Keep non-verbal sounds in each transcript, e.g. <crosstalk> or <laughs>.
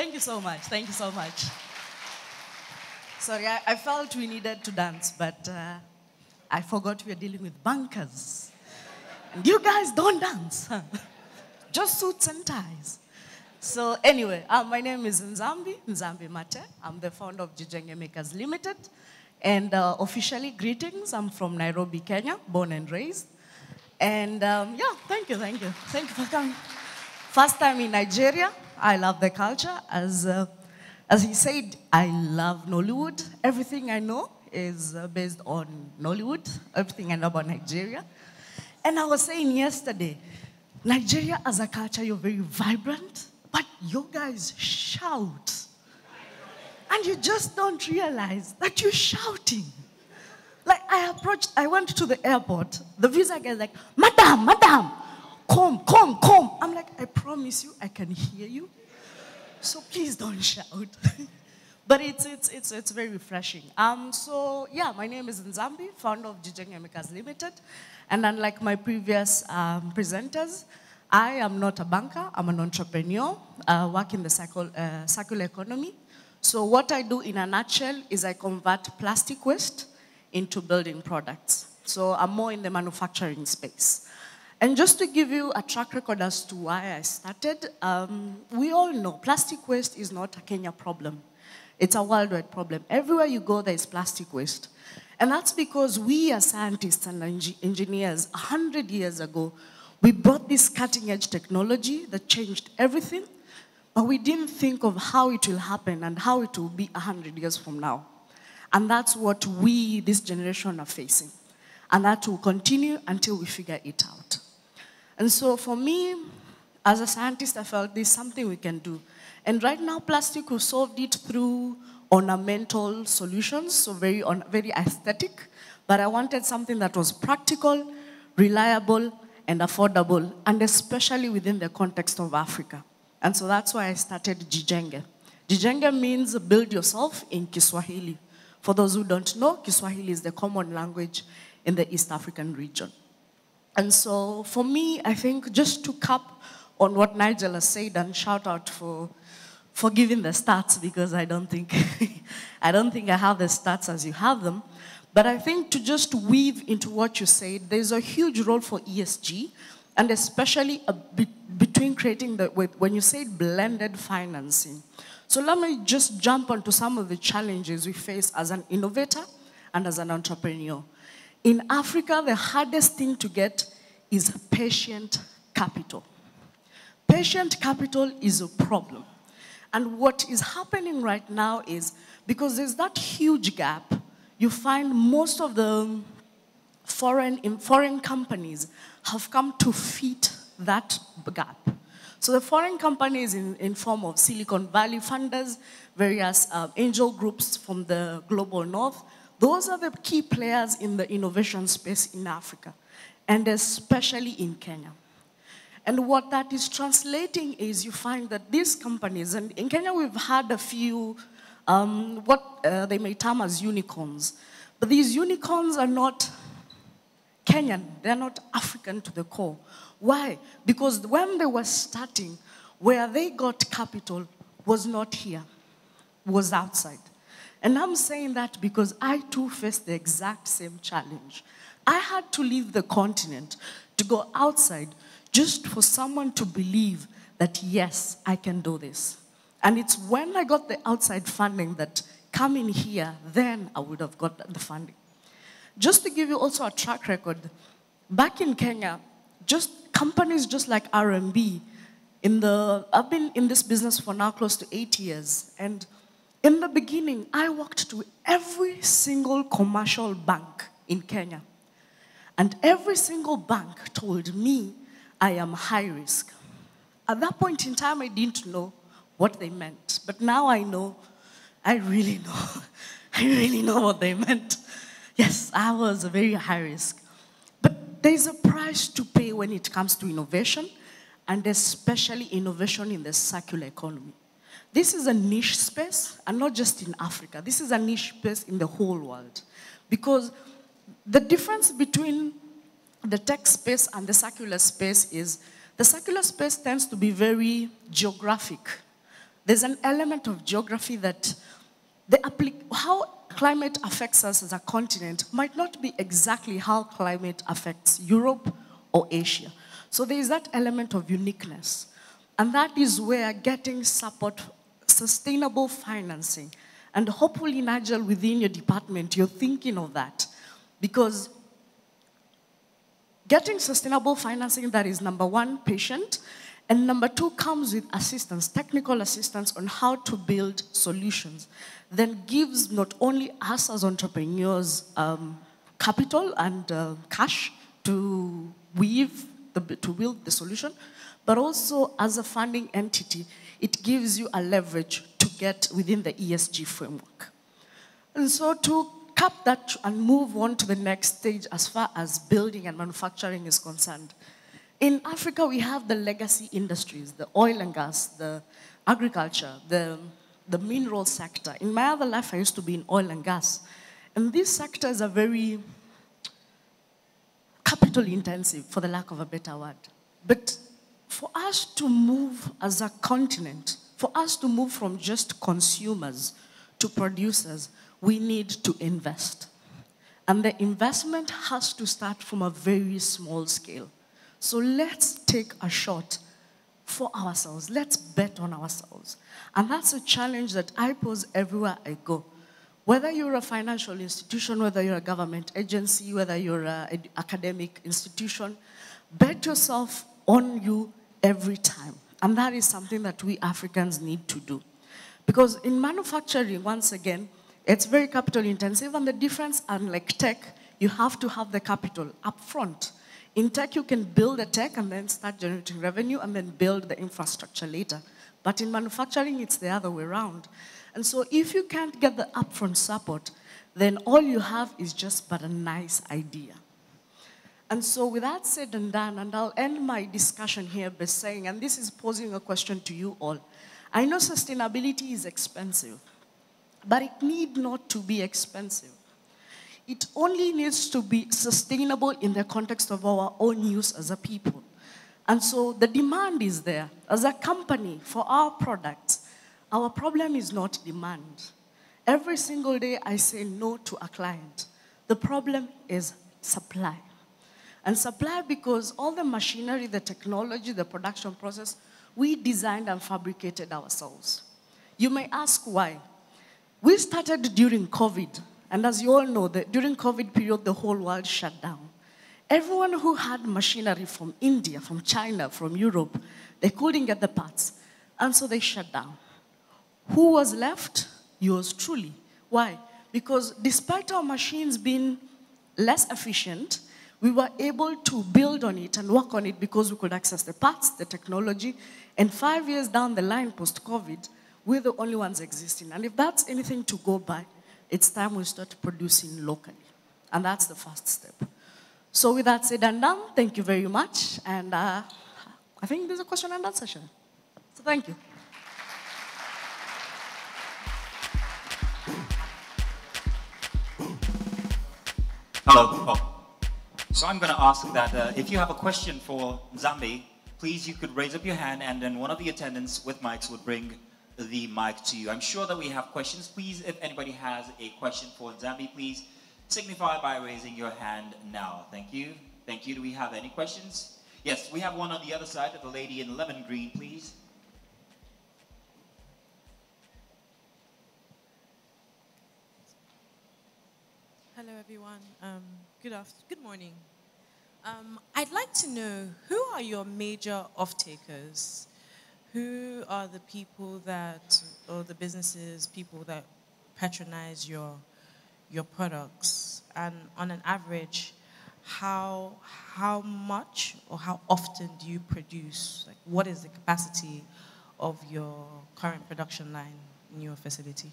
Thank you so much. Thank you so much. Sorry, I, I felt we needed to dance, but uh, I forgot we are dealing with bankers. And you guys don't dance, <laughs> just suits and ties. So, anyway, uh, my name is Nzambi, Nzambi Matee. I'm the founder of Gjenge Makers Limited. And uh, officially, greetings. I'm from Nairobi, Kenya, born and raised. And um, yeah, thank you, thank you. Thank you for coming. First time in Nigeria. I love the culture. As, uh, as he said, I love Nollywood. Everything I know is uh, based on Nollywood, everything I know about Nigeria. And I was saying yesterday, Nigeria as a culture, you're very vibrant, but you guys shout. And you just don't realize that you're shouting. Like I approached, I went to the airport. The visa guy like, Madam, Madam, come, come, come. I'm like, I promise you, I can hear you. So please don't <laughs> shout. but it's, it's, it's, it's very refreshing. Um, so yeah, my name is Nzambi, founder of Gjenge Makers Limited. And unlike my previous um, presenters, I am not a banker, I'm an entrepreneur, uh, work in the circle, uh, circular economy. So what I do in a nutshell is I convert plastic waste into building products. So I'm more in the manufacturing space. And just to give you a track record as to why I started, um, we all know plastic waste is not a Kenya problem. It's a worldwide problem. Everywhere you go, there is plastic waste. And that's because we as scientists and engineers, 100 years ago, we brought this cutting edge technology that changed everything, but we didn't think of how it will happen and how it will be 100 years from now. And that's what we, this generation, are facing. And that will continue until we figure it out. And so for me, as a scientist, I felt there's something we can do. And right now, plastic, we solved it through ornamental solutions, so very, very aesthetic. But I wanted something that was practical, reliable, and affordable, and especially within the context of Africa. And so that's why I started Gjenge. Jijenge means build yourself in Kiswahili. For those who don't know, Kiswahili is the common language in the East African region. And so for me, I think just to cap on what Nigel has said and shout out for, for giving the stats because I don't think <laughs> I don't think I have the stats as you have them. But I think to just weave into what you said, there's a huge role for ESG, and especially between creating the, when you say blended financing. So let me just jump onto some of the challenges we face as an innovator and as an entrepreneur. In Africa, the hardest thing to get is patient capital. Patient capital is a problem. And what is happening right now is because there's that huge gap, you find most of the foreign, foreign companies have come to fit that gap. So the foreign companies in, in form of Silicon Valley funders, various uh, angel groups from the global north, those are the key players in the innovation space in Africa, and especially in Kenya. And what that is translating is you find that these companies, and in Kenya we've had a few, um, what uh, they may term as unicorns, but these unicorns are not Kenyan, they're not African to the core. Why? Because when they were starting, where they got capital was not here, was outside. And I'm saying that because I too faced the exact same challenge. I had to leave the continent to go outside just for someone to believe that, yes, I can do this. And it's when I got the outside funding that coming here, then I would have got the funding. Just to give you also a track record, back in Kenya, just companies just like RMB, in the, I've been in this business for now close to eight years, and in the beginning, I walked to every single commercial bank in Kenya, and every single bank told me I am high risk. At that point in time, I didn't know what they meant, but now I know, I really know. <laughs> I really know what they meant. Yes, I was a very high risk. But there's a price to pay when it comes to innovation, and especially innovation in the circular economy. This is a niche space, and not just in Africa. This is a niche space in the whole world. Because the difference between the tech space and the circular space is the circular space tends to be very geographic. there's an element of geography that the how climate affects us as a continent might not be exactly how climate affects Europe or Asia. So there is that element of uniqueness. And that is where getting support, sustainable financing, and hopefully, Nigel, within your department, you're thinking of that. Because getting sustainable financing that is number one, patient, and number two comes with assistance, technical assistance on how to build solutions, then gives not only us as entrepreneurs um, capital and uh, cash to weave, the, to build the solution, but also as a funding entity, it gives you a leverage to get within the ESG framework. And so to cap that and move on to the next stage as far as building and manufacturing is concerned, in Africa, we have the legacy industries, the oil and gas, the agriculture, the, the mineral sector. In my other life, I used to be in oil and gas. And these sectors are very capital intensive, for the lack of a better word. But for us to move as a continent, for us to move from just consumers to producers, we need to invest. And the investment has to start from a very small scale. So let's take a shot for ourselves. Let's bet on ourselves. And that's a challenge that I pose everywhere I go. Whether you're a financial institution, whether you're a government agency, whether you're an academic institution, bet yourself on you every time. And that is something that we Africans need to do. Because in manufacturing, once again, it's very capital intensive, and the difference, unlike tech, you have to have the capital up front. In tech, you can build a tech and then start generating revenue and then build the infrastructure later. But in manufacturing, it's the other way around. And so if you can't get the upfront support, then all you have is just but a nice idea. And so with that said and done, and I'll end my discussion here by saying, and this is posing a question to you all. I know sustainability is expensive, but it need not to be expensive. It only needs to be sustainable in the context of our own use as a people. And so the demand is there. As a company, for our products, our problem is not demand. Every single day I say no to a client. The problem is supply. And supply because all the machinery, the technology, the production process, we designed and fabricated ourselves. You may ask why. We started during COVID. And as you all know, the, during COVID period, the whole world shut down. Everyone who had machinery from India, from China, from Europe, they couldn't get the parts. And so they shut down. Who was left? Yours truly. Why? Because despite our machines being less efficient, we were able to build on it and work on it because we could access the parts, the technology, and five years down the line post-COVID, we're the only ones existing. And if that's anything to go by, it's time we start producing locally. And that's the first step. So with that said and done, thank you very much. And uh, I think there's a question and answer session. So thank you. Hello. Oh. So I'm going to ask that uh, if you have a question for Nzambi, please you could raise up your hand and then one of the attendants with mics would bring the mic to you. I'm sure that we have questions. Please, if anybody has a question for Nzambi, please signify by raising your hand now. Thank you. Thank you. Do we have any questions? Yes, we have one on the other side of the lady in lemon green, please. Hello, everyone. Um, good, after- good morning. Um, I'd like to know who are your major off-takers? who are the people that, or the businesses, people that patronize your, your products? And on an average, how, how much or how often do you produce? Like, what is the capacity of your current production line in your facility?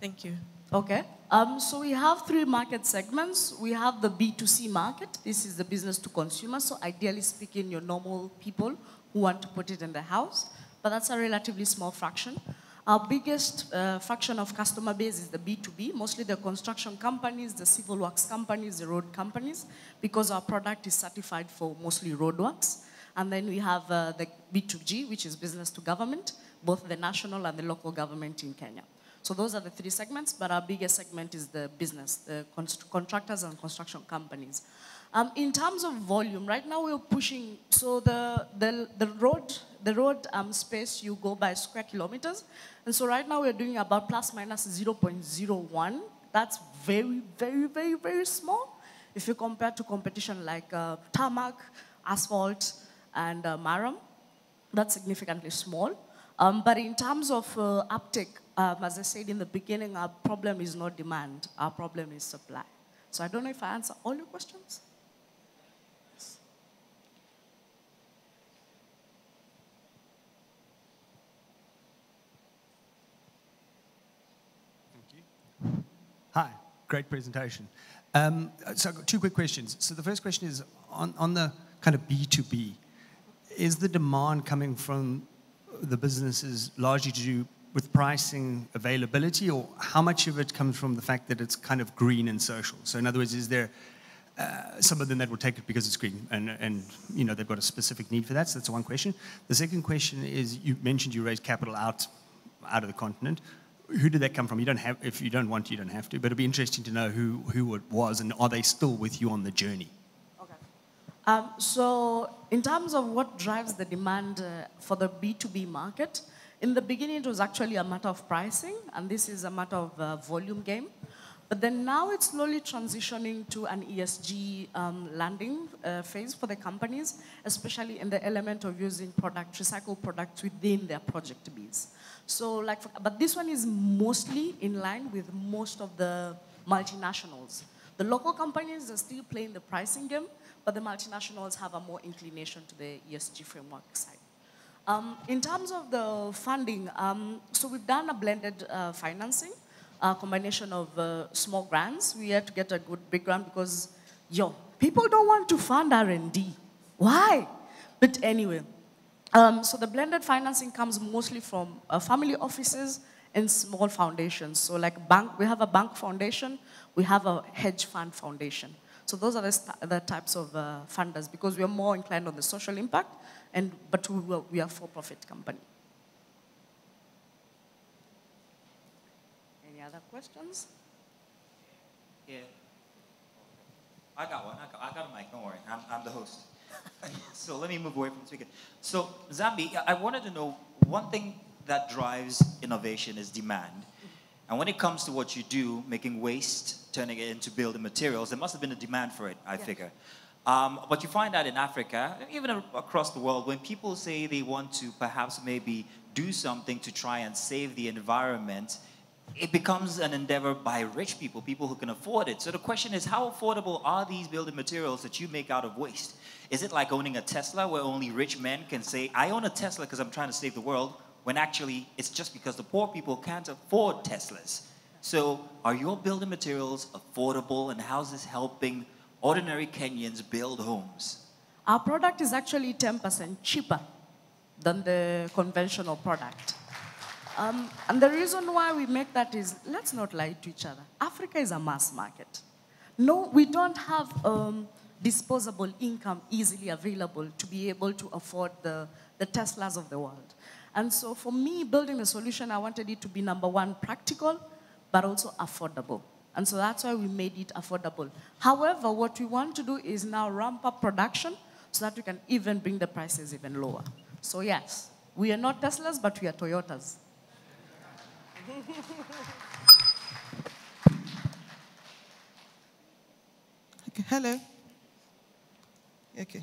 Thank you. Okay. Um, so we have three market segments. We have the B2C market. This is the business to consumer. So ideally speaking, your normal people who want to put it in the house, but that's a relatively small fraction. Our biggest uh, fraction of customer base is the B2B, mostly the construction companies, the civil works companies, the road companies, because our product is certified for mostly roadworks. And then we have uh, the B2G, which is business to government, both the national and the local government in Kenya. So those are the three segments, but our biggest segment is the business, the contractors and construction companies. Um, in terms of volume, right now we're pushing, so the, the, the road, the road um, space you go by square kilometers. And so right now we're doing about plus minus 0.01. That's very, very, very, very small. If you compare to competition like uh, tarmac, asphalt, and uh, murram, that's significantly small. Um, but in terms of uh, uptake, um, as I said in the beginning, our problem is not demand, our problem is supply. So I don't know if I answer all your questions. Hi, great presentation. Um, so I've got two quick questions. So the first question is on, on the kind of B2B, is the demand coming from the business is largely to do with pricing availability, or how much of it comes from the fact that it's kind of green and social? So in other words, is there uh, some of them that will take it because it's green and, and you know they've got a specific need for that so that's one question the second question is you mentioned you raised capital out out of the continent who did that come from? You don't have, if you don't want, you don't have to. But it'd be interesting to know who, who it was, and are they still with you on the journey? Um, so, in terms of what drives the demand uh, for the B2B market, in the beginning it was actually a matter of pricing, and this is a matter of uh, volume game. But then now it's slowly transitioning to an ESG um, landing uh, phase for the companies, especially in the element of using product, recycled products within their project base. So like, but this one is mostly in line with most of the multinationals. The local companies are still playing the pricing game, but the multinationals have a more inclination to the ESG framework side. Um, in terms of the funding, um, so we've done a blended uh, financing, a combination of uh, small grants. We had to get a good big grant because, yo, people don't want to fund R&D. Why? But anyway, um, so the blended financing comes mostly from uh, family offices and small foundations. So like bank, we have a bank foundation, we have a hedge fund foundation. So those are the, the types of uh, funders because we are more inclined on the social impact, and, but we, we are for-profit company. Any other questions? Yeah. I got one. I got, I got a mic. Don't worry. I'm, I'm the host. <laughs> so let me move away from the speaker. So Zambi, I wanted to know one thing that drives innovation is demand. And when it comes to what you do, making waste, turning it into building materials, there must have been a demand for it, I yeah. figure. Um, but you find that in Africa, even across the world, when people say they want to perhaps maybe do something to try and save the environment, it becomes an endeavor by rich people, people who can afford it. So the question is, how affordable are these building materials that you make out of waste? Is it like owning a Tesla where only rich men can say, I own a Tesla because I'm trying to save the world, when actually it's just because the poor people can't afford Teslas? So are your building materials affordable and how's this helping ordinary Kenyans build homes? Our product is actually 10% cheaper than the conventional product. Um, and the reason why we make that is, let's not lie to each other. Africa is a mass market. No, we don't have um, disposable income easily available to be able to afford the, the Teslas of the world. And so for me, building a solution, I wanted it to be number one, practical, but also affordable. And so that's why we made it affordable. However, what we want to do is now ramp up production so that we can even bring the prices even lower. So yes, we are not Teslas, but we are Toyotas. <laughs> okay, hello. Okay.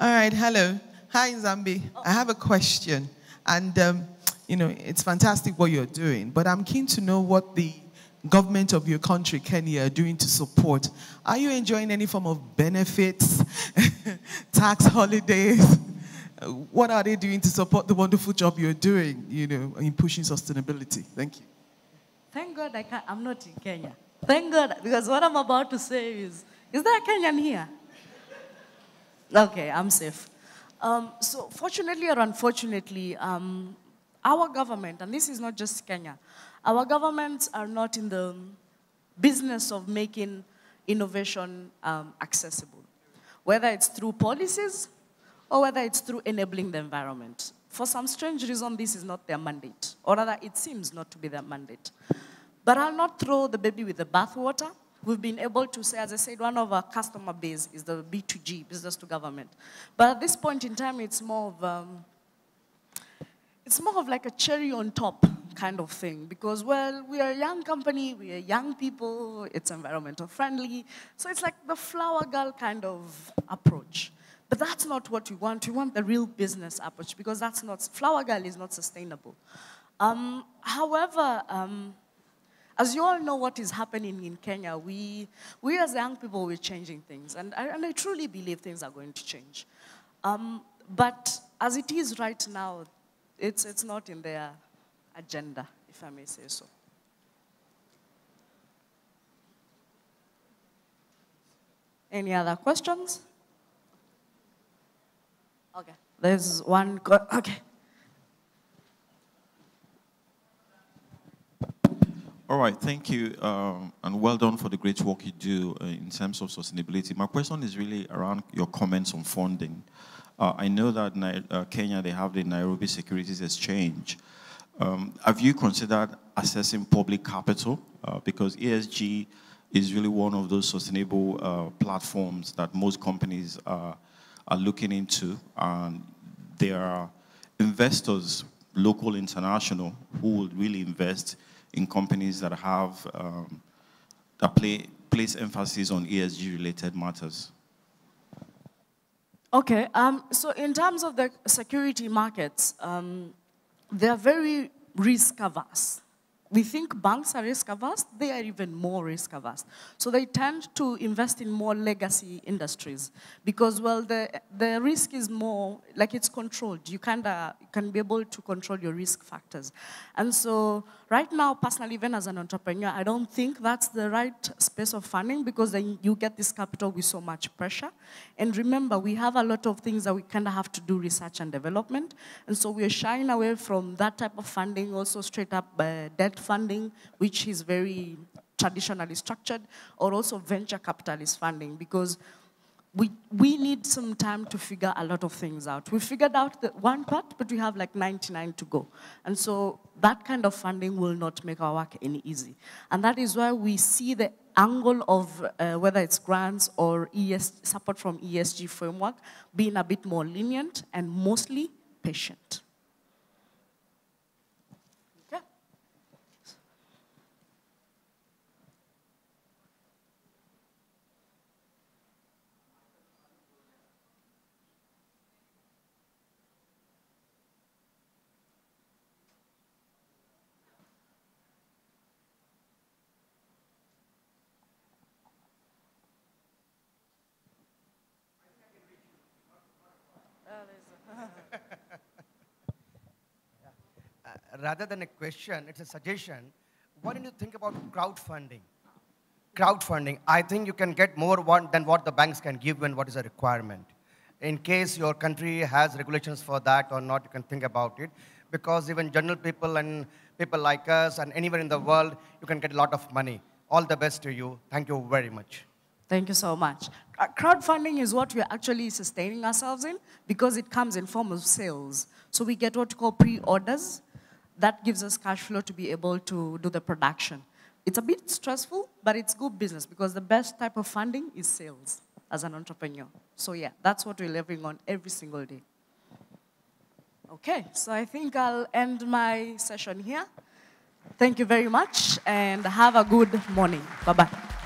All right, hello. Hi, Zambi. I have a question. And, um, you know, it's fantastic what you're doing, but I'm keen to know what the government of your country, Kenya, are doing to support. Are you enjoying any form of benefits, <laughs> tax holidays? What are they doing to support the wonderful job you're doing, you know, in pushing sustainability? Thank you. Thank God I can't, I'm not in Kenya. Thank God, because what I'm about to say is, is there a Kenyan here? Okay, I'm safe. Um, so fortunately or unfortunately, um, our government, and this is not just Kenya, our governments are not in the business of making innovation um, accessible, whether it's through policies or whether it's through enabling the environment. For some strange reason, this is not their mandate, or rather, it seems not to be their mandate. But I'll not throw the baby with the bathwater. We've been able to say, as I said, one of our customer base is the B2G, business to government. But at this point in time, it's more of um, it's more of like a cherry on top kind of thing because, well, we are a young company, we are young people, it's environmental friendly. So it's like the flower girl kind of approach. But that's not what we want. We want the real business approach because that's not, flower girl is not sustainable. Um, however, um, as you all know what is happening in Kenya, we, we as young people, we're changing things. And I, and I truly believe things are going to change. Um, but as it is right now, it's, it's not in their agenda, if I may say so. Any other questions? Okay, there's one. okay. All right, thank you, um, and well done for the great work you do uh, in terms of sustainability. My question is really around your comments on funding. Uh, I know that uh, Kenya, they have the Nairobi Securities Exchange. Um, have you considered assessing public capital? Uh, because ESG is really one of those sustainable uh, platforms that most companies are looking into. And there are investors, local, international, who would really invest in companies that have um, that play, place emphasis on ESG-related matters. Okay, um, so in terms of the security markets, um, they're very risk averse we think banks are risk averse, they are even more risk averse. So they tend to invest in more legacy industries because, well, the, the risk is more, like it's controlled. You kind of can be able to control your risk factors. And so right now, personally, even as an entrepreneur, I don't think that's the right space of funding because then you get this capital with so much pressure. And remember, we have a lot of things that we kind of have to do research and development. And so we're shying away from that type of funding, also straight up uh, debt funding, which is very traditionally structured, or also venture capitalist funding, because we, we need some time to figure a lot of things out. We figured out the one part, but we have like 99 to go. And so that kind of funding will not make our work any easy. And that is why we see the angle of uh, whether it's grants or ES, support from ESG framework being a bit more lenient and mostly patient. Rather than a question, it's a suggestion. Why don't you think about crowdfunding? Crowdfunding, I think you can get more than what the banks can give and what is a requirement. In case your country has regulations for that or not, you can think about it. Because even general people and people like us and anywhere in the world, you can get a lot of money. All the best to you. Thank you very much. Thank you so much. Uh, crowdfunding is what we're actually sustaining ourselves in because it comes in form of sales. So we get what we call pre-orders that gives us cash flow to be able to do the production. It's a bit stressful, but it's good business because the best type of funding is sales as an entrepreneur. So yeah, that's what we're living on every single day. Okay, so I think I'll end my session here. Thank you very much and have a good morning. Bye-bye.